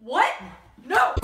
What? No!